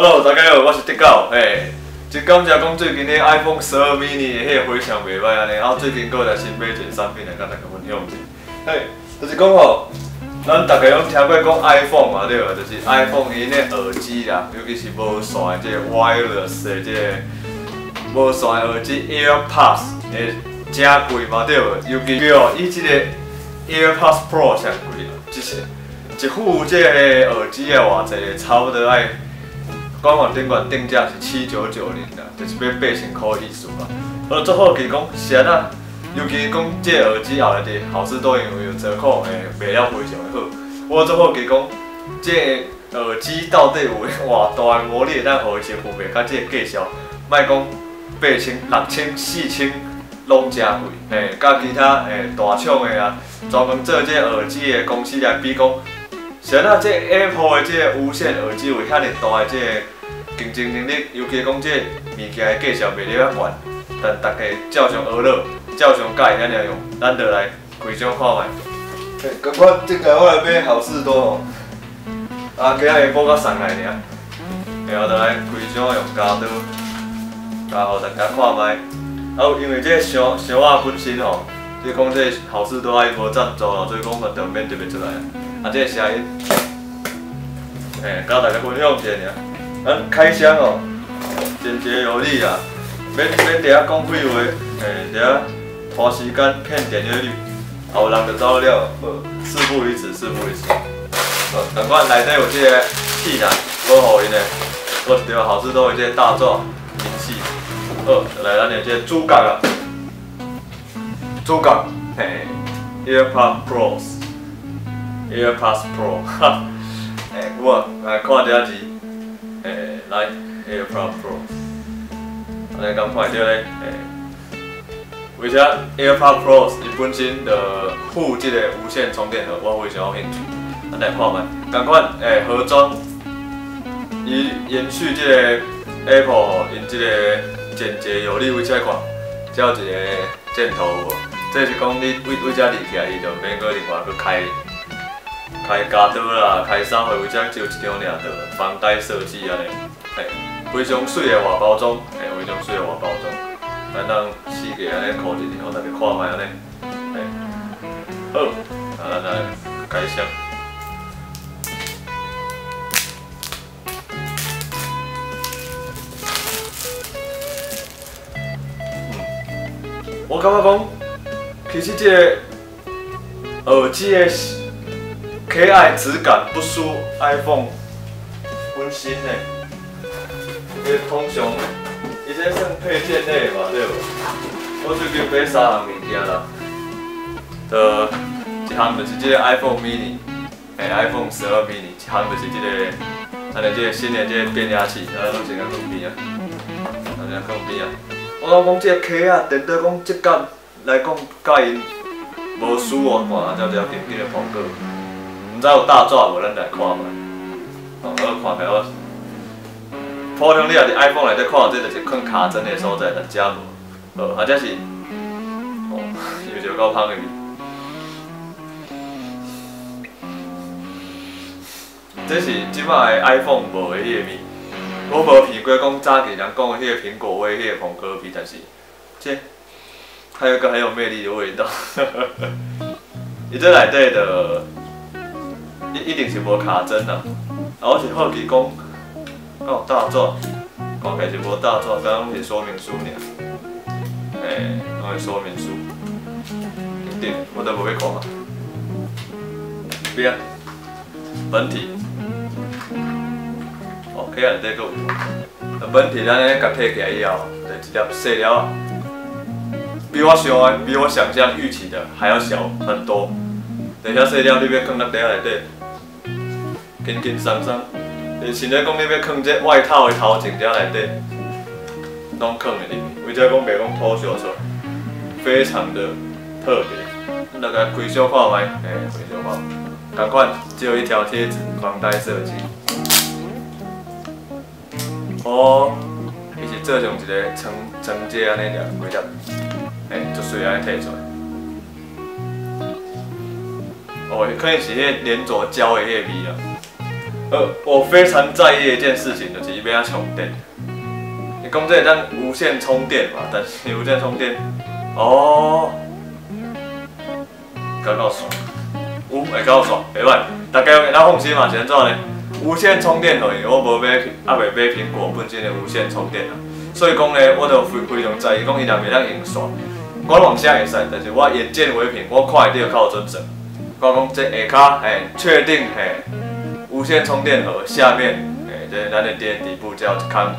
Hello，大家好，我是德狗。嘿，就感谢讲最近的 iPhone 十二 mini 迄非常袂歹安尼，然后最近搁来新买一个产品来甲大家分享者。嘿，就是讲吼，咱大家拢听过讲 iPhone 嘛对无？就是 iPhone 因的耳机啦，尤其是无线的这个 wireless 的这个无线耳机 AirPods 诶真贵嘛对无？尤其哦，伊这个 AirPods Pro 上贵啦，就是一副这个耳机的偌济，差不多爱。官网顶管定价是七九九零的，就是要八千块意思啦。而最好是讲，是安那，尤其讲这耳机后来的好事多因为有折扣，诶，卖了非常的好。我最好是讲，这耳机到底有偌大的魔力，咱互伊一付费，甲这价销，卖讲八千、六千、四千，拢真贵。诶，甲其他诶大厂的啊，专门做这耳机的公司来比讲。像那这 Apple 的这无线耳机有遐尼大的这竞争能力，尤其讲这物件的价钱袂了遐悬，但大家照常学乐，照常喜欢遐尔用，咱就来开箱看卖。嘿，感觉这个我来买好事多哦，啊，今日补到送来尔，然后就来开箱用加刀，加互大家看卖。啊，因为这箱箱仔本身吼，即讲这好事多伊无赞助咯，所以讲嘛就免特别出来。啊，这个声音，诶，教大家分享一下尔。咱开箱哦，简洁有力啊，免免伫遐讲废话，诶，伫遐花时间骗点阅率，后人就走了。好，事不宜迟，事不宜迟。好，赶快内底有这个器材，保护因的，我一条好事多有这个大作明细。好，来咱的这个主角啊，主角，嘿，AirPods Pro。AirPods Pro，哈，诶，我来看第一字，诶，来 AirPods Pro，安尼咁看着咧，诶，为啥 AirPods Pro 伊本身的附即个无线充电盒，我非常有兴趣，咱来看卖，咁款诶盒装，以延续这个 Apple 因这个简洁有力，为遮看，只有一个箭头，这是讲你为为遮立起来，伊就免搁另外搁开。开加刀啦，开啥货为只就一张尔刀，防呆设计安尼，嘿，非常水的外包装，嘿，非常水的外包装，咱当四个安尼扣进去，互大家看卖安尼，嘿，好，啊，咱来开箱。我感觉讲，其实这个耳机的。K.I. 质感不输 iPhone，温馨呢。这通常，伊这算配件类嘛，对无？我最近买三项物件啦，呃一项就是这个 iPhone mini，诶，iPhone 十二 mini，一项就是这个，咱的这个新的这个变压器，咱拢先讲旁边啊，咱先讲旁边啊。我讲讲这个 K.I. 电脑讲质感来讲，甲因无输哦，看啊，照照平平的风格。唔知有大抓无？咱来看嘛。哦，我看起我，普通你也伫 iPhone 内底看，这就是放卡针的所在，但遮无。哦，或者是，哦，有一个够香的味。这是即摆 iPhone 无的迄个味。我无闻过讲早期人讲的迄个苹果味，迄个风格味，但是这还有个很有魅力的味道。伊这内底的。一一定是无卡针啦，啊，我是好奇讲，有大作，看起来是无大作，刚刚是说明书尔，诶，拢是说明书，对，我都无要看啊。边，本体，哦，起来内底个有，本体咱咧甲摕起来以后，就一粒细了，比我想的，比我想象预期的还要小很多。等下睡觉，你要放在袋内底。轻轻松松，连现在讲你要放这外套的头前遮内底，拢放在里面，为遮讲袂讲脱秀出，非常的特别。大家开箱看卖，哎，开箱看，赶快只有一条贴纸，防呆设计。哦，伊是做上一个层层阶安尼条规条，哎，就随安尼摕出来。哦，可能是迄连左胶的迄个味啊。呃，我非常在意一件事情，就是要要充电。你讲这当无线充电嘛？但是无线充电，哦，搞搞爽，有会搞爽，袂歹。大家咱放心嘛，是安怎呢？无线充电而已，我无买，还未买苹果本身的无线充电啊。所以讲呢，我都非非常在意，讲伊若袂当用线，我往下会使，但是我眼见为凭，我看一定靠准绳。我讲这下骹，嘿，确定嘿，无线充电盒下面，嘿，这咱的电底部只要一孔，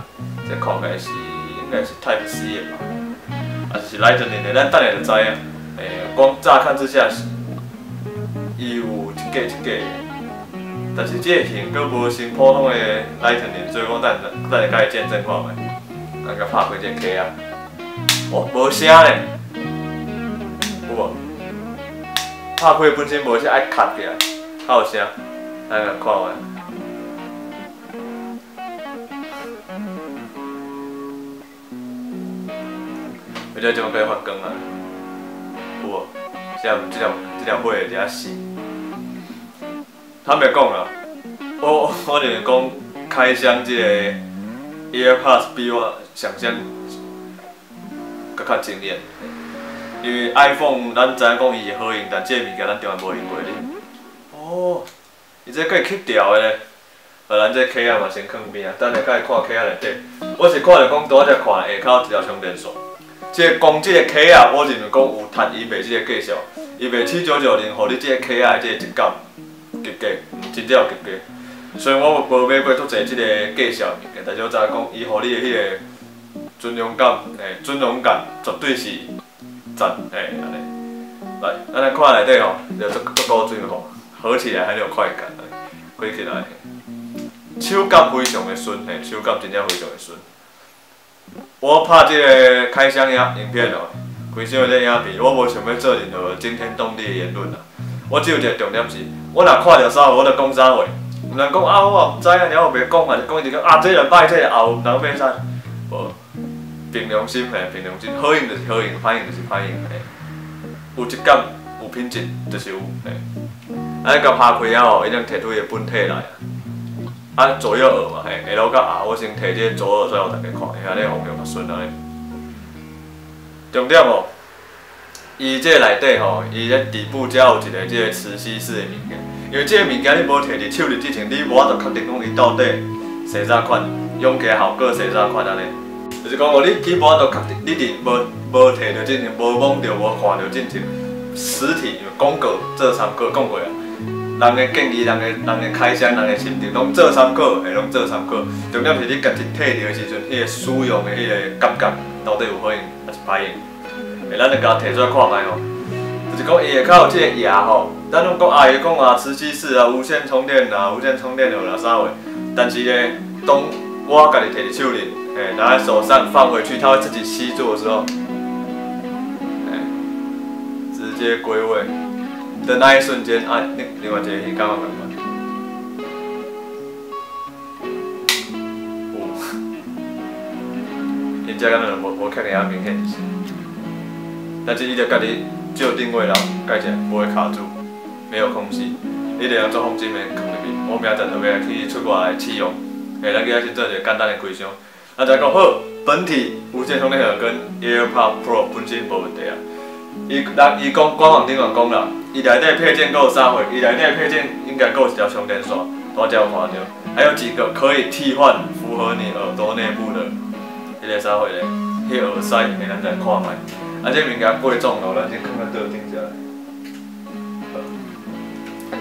这看起来是应该是 Type C 的吧，啊是 Lightning 的，咱等下就知影。诶，光乍看之下是，伊有一格一格的，但是这个型佫无像普通的 Lightning，所以讲等等下甲伊见证看觅。咱甲拍开这个 K 啊，哦，无声嘞，有无？拍开本身无声，爱卡起来，较有声，咱甲看觅。我叫怎么可以发光啊？有无？这这条这条火会遮死。坦白讲啦，我我就是讲开箱这个 AirPods 比我想象搁较惊艳，因为 iPhone 咱知影讲伊是好用，但这个物件咱从来无用过哩。哦，伊这可以去掉的。呃，咱这 K 啊嘛先放边啊，等下甲伊看 K 啊内底。我是看着讲拄仔只看下骹一条充电线。即个光即个 K 啊，我认为讲有趁伊卖即个介绍，伊卖七九九零，互你即个 K 啊即个质感及格，真正有及格。虽然我无买过足侪即个介绍物件，但是我知影讲伊互你的迄个尊荣感，诶，尊荣感绝对是赞，诶，安尼。来，咱来看内底吼，就足足够水吼，合起来很有快感，开起来，手感非常的顺，嘿，手感真正非常的顺。我拍这个开箱影影片哦，开箱这影片，我无想要做任何惊天动地的言论啊。我只有一个重点是，我若看到啥，我就讲啥话。有人讲啊，我也毋知啊，然后别讲啊，讲一个啊，这人歹，这个后人变啥？无，凭良心嘿，凭良心，好用就是好用，歹用就是歹用嘿。有质感，有品质就是有嘿。安尼甲拍开了后，已经摕出伊的本体来。啊，左右耳嘛，嘿，L 甲 R，我先摕这左耳出来大家看，下咧方向较顺安尼。重点哦，伊这内底吼，伊咧底部才有一个这个磁吸式的物件，因为这个物件你无摕伫手里之前，你无法度确定讲伊到底洗啥款，用起来效果洗啥款安尼。就是讲哦，你你无法度确定，你伫无无摕着进前，无摸着，无看着进前，实体广告做参考讲过啊。人的建议，人的人的开箱，人的心得，拢做参考，会拢做参考。重点是你家己摕到的时阵，迄个使用的迄个感觉到底有好用还是歹用？诶，咱就甲摕出来看卖吼。就是讲伊下骹有即个牙吼，咱拢讲阿姨讲啊，磁吸式啊，无线充电啊，无线充电有啦啥货。但是呢，当我家己摕伫手里，拿在手上放回去，它会自己吸住的时候，诶，直接归位。的那一瞬间，啊，另另外一个是感觉感觉，有，因遮敢若无无确定遐明显，但是伊就家己就定位了，盖起来不会卡住，没有空隙，你得用做风镜面放入面。我明仔载就要去出国来试用，诶，咱今仔先做一个简单的开箱。啊，再讲好，本体无线充电盒跟 AirPods Pro 本身无问题啊。伊咱伊讲官网顶面讲啦。伊内底配件够三回，伊内底配件应该有一条充电线，我只有看到，还有几个可以替换符合你耳朵内部的迄个啥回咧，迄耳塞，你咱再看卖。啊，这物件贵重咯，咱先看看倒停下来。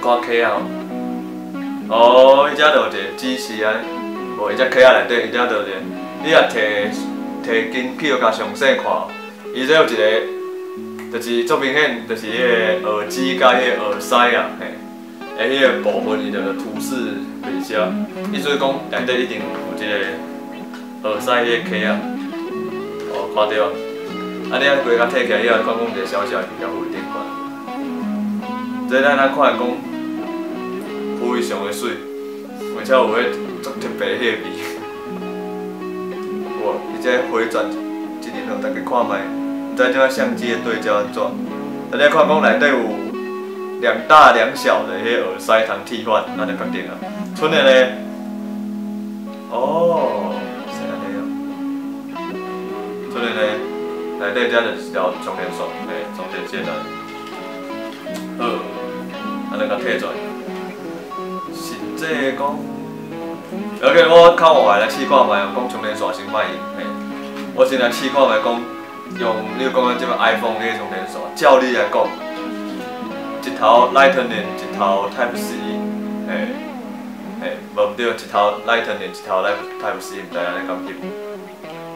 看 K 啊，哦，伊遮就有一个支持啊，无伊只 K 啊内底伊遮就有一个，你若摕摕金票甲详细看，伊这有一个。就是做明显，就是迄个耳机甲迄个耳塞啊，嘿，诶，迄个部分伊就图示袂写，意思讲内底一定有一个耳塞迄个 K 啊，哦，看到啊，啊，你啊规甲摕起来以后，讲讲一个小小比较稳定款，这咱来看讲，非常的水，而且有迄足特别迄个味，哇，伊这回转，一年让大家看卖。再叫相机的对焦安怎？大家看讲内底有两大两小的迄耳塞通替换，那就确定了。春的咧？哦，是安尼哦。春的咧，内底遮就是一条充电线，嘿，充电线啊。好，安尼甲摕出来。实际讲，OK，我靠我来试看卖，讲充电线先卖用，嘿。我先来试看卖，讲用你讲个即个 iPhone 个充电线，照你来讲，一头 Lightning，一头 Type C。嘿，嘿，无毋对，一头 Lightning，一头 Type C，毋知安尼讲翕。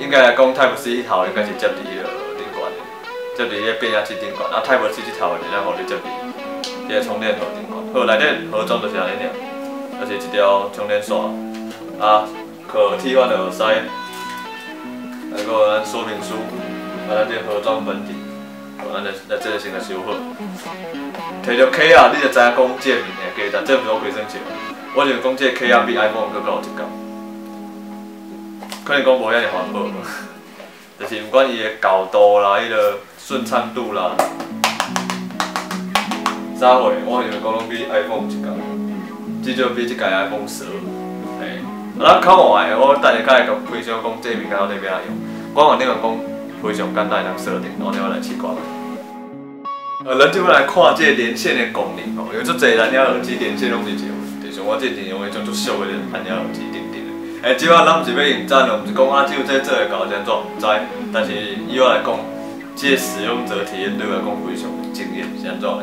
应该来讲，Type C 迄头应该是接伫迄个顶管的，接伫迄变压器顶管，啊 Type C 即头是咱互你接伫迄个充电头顶管。好，内底盒装就是安尼尔，就是一条充电线，啊，可替换的耳塞，还个咱说明书，啊，咱这盒装本体，好，咱来来这个先来收好。摕着 K 啊，你就知影讲这面的加值，这毋是我开算笑。我就讲这 K 啊比 iPhone 更高一高，可能讲无遐尼环保，就是毋管伊的厚度啦、伊个顺畅度啦，啥货，我就讲拢比 iPhone 一高，至少比即届 iPhone 十。嘿，咱看完的，我等下甲伊个分享讲这面到底要安用。我换顶个讲非常简单，能设定，我等下来试看。呃，咱就要来看这个连线的功能哦，因为做侪蓝牙耳机连线拢是一个问题，像我之前用迄种足俗的蓝牙耳机顶顶的。哎，即摆咱毋是要引战哦，毋是讲啊，只有这做会到怎毋知，但是以我来讲，这个使用者体验对我来讲非常惊艳，是安怎的？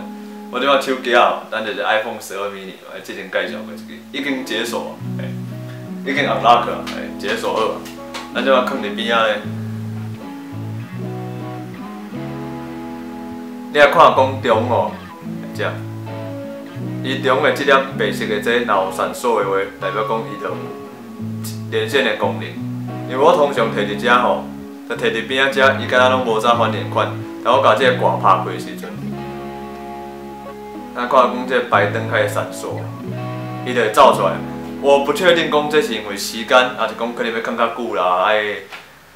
我即款手机啊，咱就是 iPhone 十二 mini，哎，之前介绍过一个，已经解锁，哎，已经 unlock，哎，解锁好，咱即款放伫边仔咧。你也看讲中哦，只，伊中的即粒白色的这脑闪烁的话，代表讲伊就有连线的功能。因为我通常摕伫遮吼，就摕伫边仔遮，伊敢若拢无啥反应款。但我甲这个挂拍开时阵，咱看讲这白灯开始闪烁，伊就会照出来。我不确定讲这是因为时间，还是讲可能要放较久啦，爱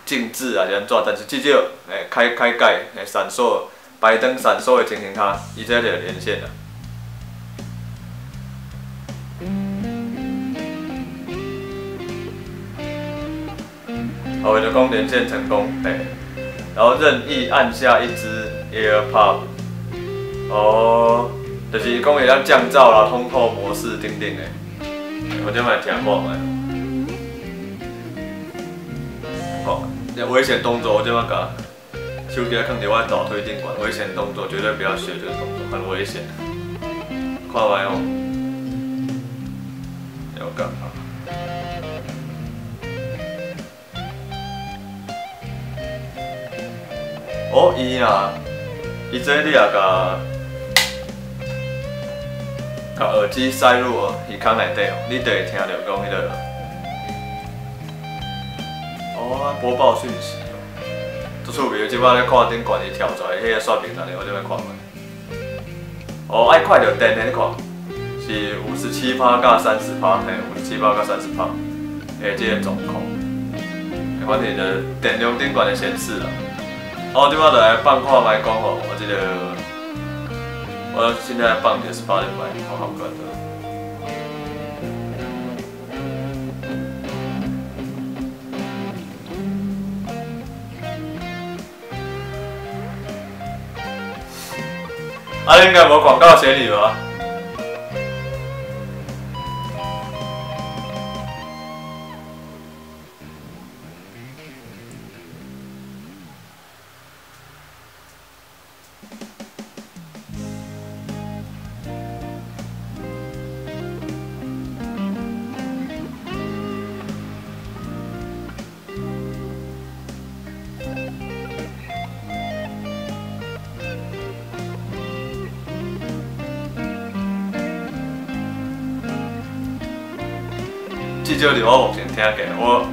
静止啊，是安怎？但是至少诶开开盖诶闪烁。白灯闪烁的情形下，伊这就连线了。好，我就讲连线成功，哎，然后任意按下一支 AirPod，哦，就是讲会当降噪啦、通透模式等等的，我就买听看卖。好，危险动作我就买搞。手机放伫我大腿顶管，危险动作绝对不要学这个动作，很危险。看完哦，要干嘛？哦，伊啊，伊这你也甲甲耳机塞入哦耳孔内底哦，你就会听到讲迄个哦播报讯息。足趣味，即摆咧看顶管伊跳出来迄个刷屏安尼，我就来看卖。哦，爱快着电的，你看是五十七趴加三十趴，嘿，五十七趴加三十趴，诶，即个状况。反正就电量顶管的显示啦。哦，即摆就来放看卖讲吼，我即个我现在放的是八点半，好好看的。啊，应该无广告写你吧？至少伫我目前听起，我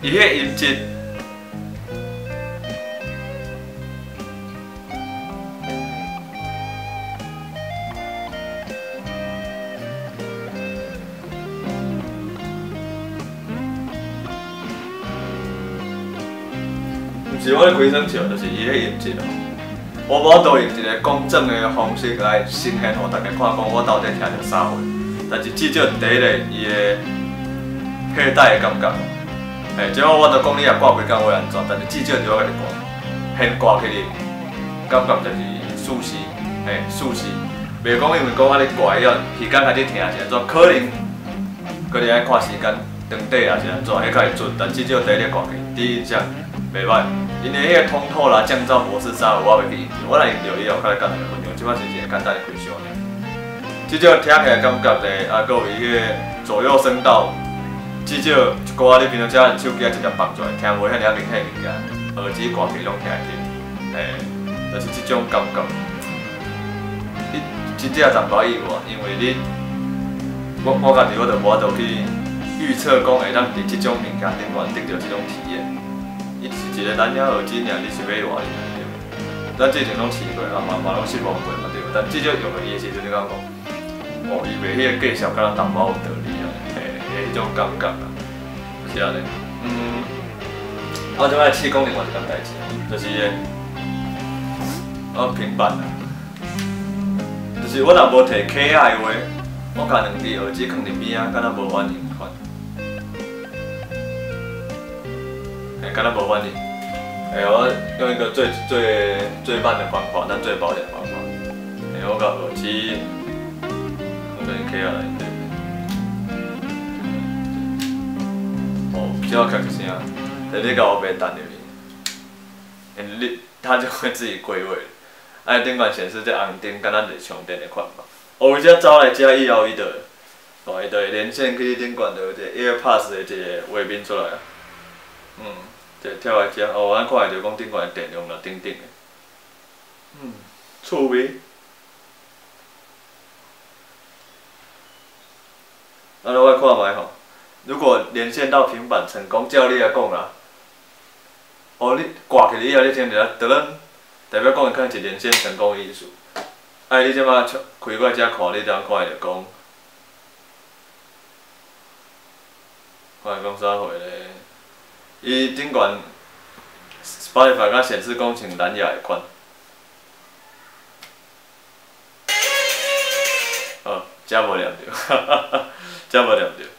伊迄个音质，毋是我咧开声笑，就是伊迄个音质咯。我无都用一个公正的方式来呈现，互大家看讲我到底听着啥货。但是至少第一个伊的佩戴的感觉，嘿，即我我都讲你也挂几工会安怎，但是至少就要甲你挂，先挂起你，感觉就是舒适，嘿，舒适。袂讲因为讲安尼挂以后，时间开始停是安怎？可能可能爱看时间长短也是安怎，迄较会准，但至少第一个挂起，第一印象袂歹。因为迄个通透啦、降噪模式啥，我袂去用，我来用着以后，较来简单分享，即摆是一个简单的开箱尔。至少听起来感觉咧，啊，佮有伊个左右声道，至少一歌你平常只手机啊直接放出来，听无遐尔明显物件，耳机挂起拢听会见，诶，就是即种感觉。你真正十无意外，因为你，我我家己我著无法度去预测讲会当伫即种物件顶悬得到即种体验。伊是一个蓝牙耳机尔，你是买偌哩对无？咱之前拢试过啊，嘛嘛拢失望过嘛对无？但至少用个伊时阵你讲讲，哦，伊卖迄个介绍敢若淡薄有道理，迄种感觉啊，是安尼。嗯，我即摆试讲另外一件代志，就是个，我平板啊，就是我若无摕 Ki 的话，我甲两支耳机放伫边啊，敢若无反应款。敢若无反应，哎，我用一个最最最慢的方法，但最保险的方法。哎，我甲耳机，我跟你开下来，对。哦，比较开声，但你甲我别等入去，因你它就会自己归位。哎，顶管显示这红灯，敢若是充电的款吧？哦，而且走来加以后，伊就，哦，伊就会连线去顶管，就有一个 AirPods 的一个画面出来啊。嗯。跳来遮，哦，咱看下就讲顶悬电量了，顶顶的。嗯，趣味。那我看卖吼，如果连线到平板成功，照你来讲啦，哦，你挂起以后，你听着，得了，代表讲可能是连线成功的意思。哎，你即摆开过来遮看，你当看会着讲，看会讲啥货咧？伊顶悬，Spotify 甲显示讲像蓝牙的款。哦，遮无念着，遮无念着。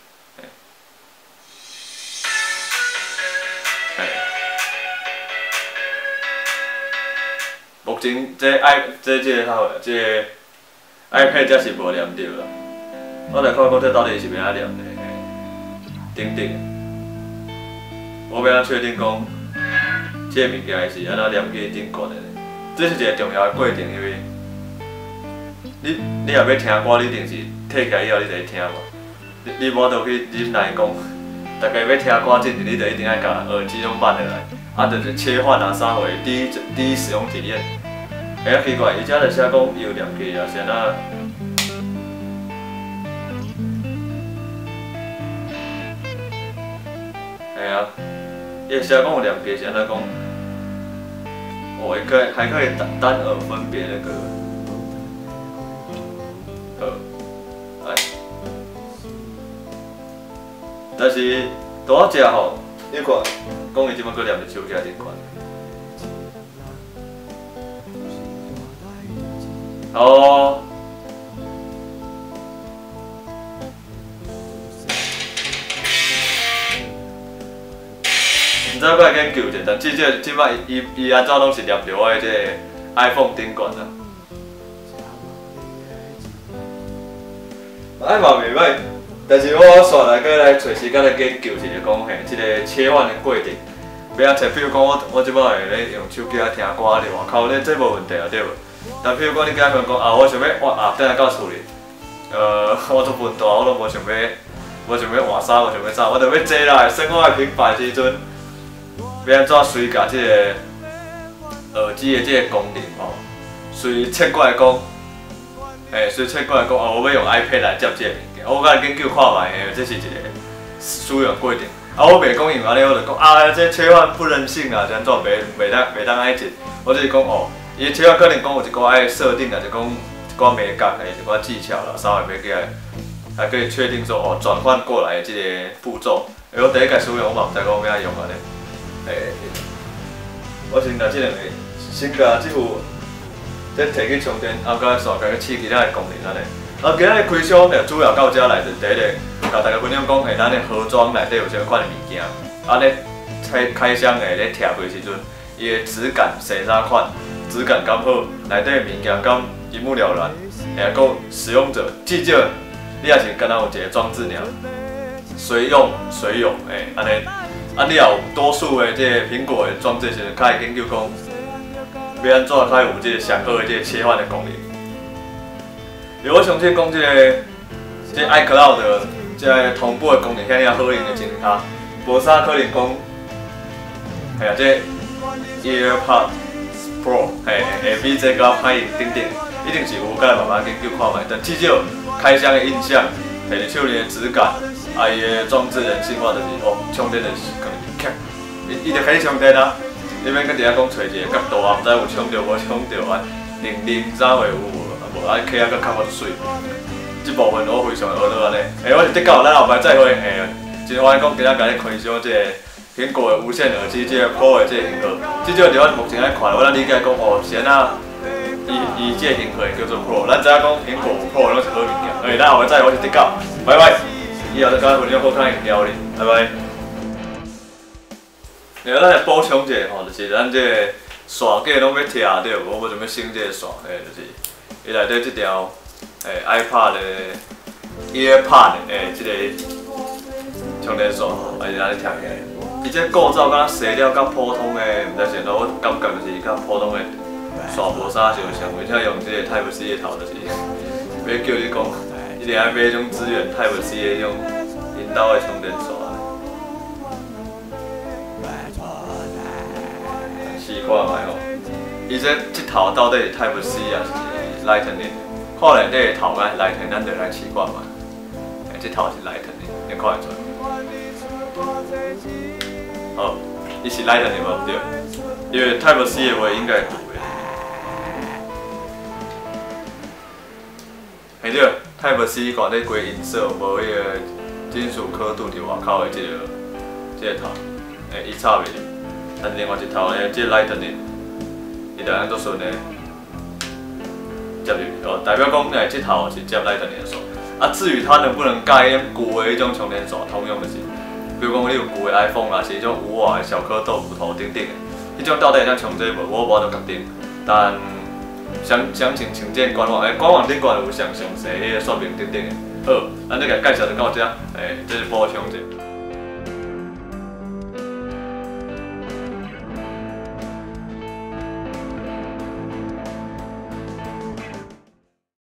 目前这 i 这这个好，这个 iPad 则是无念着啦。我来看看这到底是要安念的，顶顶。我要确定讲，这物件是安怎连接顶管的，这是一个重要的过程，因为你你若要听歌，你一定是摕起来以后你就听嘛。你你无倒去忍耐讲，大家要听歌之前，你就一定要甲耳机拢放下来，啊，就是切换啊啥货，第一第一使用体验。哎，奇怪，伊遮就写讲有连接啊，是安怎？哎呀。也是要讲有连接，是安怎讲？哦，可以还可以单单耳分别那个，呃，哎，但是多只吼，你看，讲伊即摆搁连伫手机顶款，哦。毋知我研究者，但至少即摆伊伊安怎拢是连着我的这 iPhone 顶管啊。哎嘛袂歹，但是我煞来过来找时间来研究一下，讲嘿，即个切换的过程。要安找，比如讲我我即摆会咧用手机来听歌伫外口咧，这无问题啊，对无？但比如讲你今日讲啊，我想要换啊，等下到厝里，呃，我做笨蛋，我都无想要，无想要换衫，无想要啥，我着要坐来生活的平板时阵。要安怎随甲即个耳机的即个功能吼，随切过来讲，诶，随切过来讲，哦，我要用 iPad 来接即个物件，我甲研究看卖诶，这是一个使用过程。啊，我袂讲用安尼，我就讲啊，这切换不人性啊，怎做袂袂当袂当爱接。我就是讲哦，伊切换可能讲有一个爱设定啊，就讲一个美感诶，一个技巧啦，稍微袂起来，还可以确定说哦，转换过来即个步骤。诶，我第一个使用，我嘛毋知讲要安用安尼。诶，我先甲即两个，先甲即副，即摕去充电，后甲煞甲去试其他的功能安尼。啊，今日开箱诶，主要到遮来就第一个，甲大家分享讲，诶，咱的盒装内底有啥款的物件，啊咧开开箱诶咧拆开时阵，伊的质感生啥款，质感刚好，内底物件刚一目了然，也够使用者至少你也是敢若有一个装置尔，随用随用，诶，安尼，啊你也有多数的这苹果的装置是，较会研究讲，要安怎较有这个上好的这个切换的功能。我上次讲这个，这 iCloud 的这同步的功能遐尔好用的情况下，无啥可能讲，哎呀，这 AirPods Pro 嘿，下比这个歹用等等，一定是有该慢慢研究看卖。但至少开箱的印象，摕伫手里的质感，啊伊的装置人性化就是哦，充电的是可能强，伊伊就开始充电啊，你免搁伫遐讲找一个角度啊，毋知有充着无充着啊，零零咋会有无？啊，开啊，搁较较水，这部分我非常的好安尼。诶，我是德高，咱后摆再会。诶，今晚讲今仔甲你开箱这个苹果的无线耳机，这个 Pro 的这个型号。至少伫我目前来看，我咱理解讲哦，先啊，以以这型号叫做 Pro。咱知影讲苹果 Pro 拢是好物件。诶，咱后摆再，我是德高，拜拜。以后再甲分享好看的料理，拜拜。然后咱来补充一下吼，就是咱这个线计拢要拆掉，我要准备升这个线，诶，就是。伊内底即条诶 iPad 的 EarPod 诶，即个充电线，还是安尼拆起来。伊这构造甲细了，甲普通的毋知是喏，我感觉就是甲普通的线无啥相像，而且用即个 Type C 的头就是，要叫你讲，一定要买种资源 Type C 的种引导的充电线。试看卖吼，伊这即头到底是 Type C 啊？Lightning，看内底头啊，Lightning，咱就来试看嘛。诶，这头是 Lightning，你看会出。哦，伊是 Lightning 无对，因为 Type C 的话应该有诶。嘿对，Type C 看咧规音色，无迄个金属刻度伫外口的这个这个头，诶，伊插袂入。但另外一头咧，这 Lightning，伊当然都顺诶。接入哦，代表讲诶，这头是接 Lightning 线。啊，至于它能不能改旧的迄种充电线，通用的是，比如讲你有旧的 iPhone 啊，是迄种有外的小颗豆腐头等等的，迄种到底会当充这无？我无得确定。但详详情请见官网，诶，官网顶管有详详细迄个说明等等的。好，咱这个介绍就到这，诶，这是补充者。